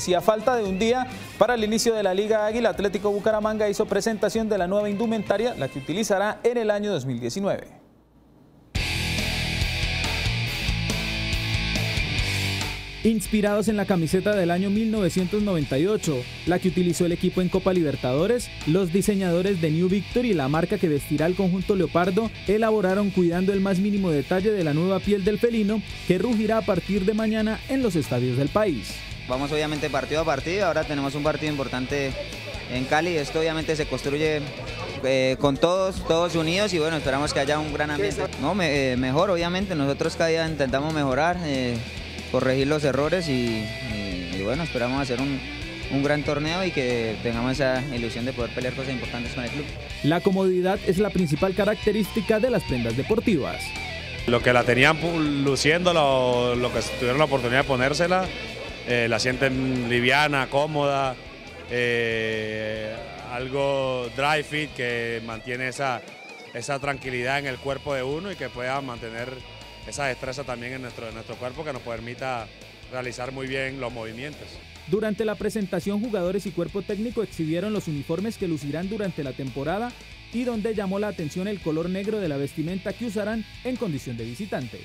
Si a falta de un día para el inicio de la Liga Águila, Atlético Bucaramanga hizo presentación de la nueva indumentaria, la que utilizará en el año 2019. Inspirados en la camiseta del año 1998, la que utilizó el equipo en Copa Libertadores, los diseñadores de New Victory, la marca que vestirá el conjunto leopardo, elaboraron cuidando el más mínimo detalle de la nueva piel del felino que rugirá a partir de mañana en los estadios del país. Vamos obviamente partido a partido, ahora tenemos un partido importante en Cali, esto obviamente se construye eh, con todos, todos unidos y bueno, esperamos que haya un gran ambiente. No, eh, mejor obviamente, nosotros cada día intentamos mejorar, eh, corregir los errores y, bueno, esperamos hacer un, un gran torneo y que tengamos esa ilusión de poder pelear cosas importantes con el club. La comodidad es la principal característica de las prendas deportivas. Lo que la tenían luciendo, lo, lo que tuvieron la oportunidad de ponérsela, eh, la sienten liviana, cómoda, eh, algo dry fit que mantiene esa, esa tranquilidad en el cuerpo de uno y que pueda mantener esa destreza también en nuestro, nuestro cuerpo que nos permita realizar muy bien los movimientos. Durante la presentación, jugadores y cuerpo técnico exhibieron los uniformes que lucirán durante la temporada y donde llamó la atención el color negro de la vestimenta que usarán en condición de visitante.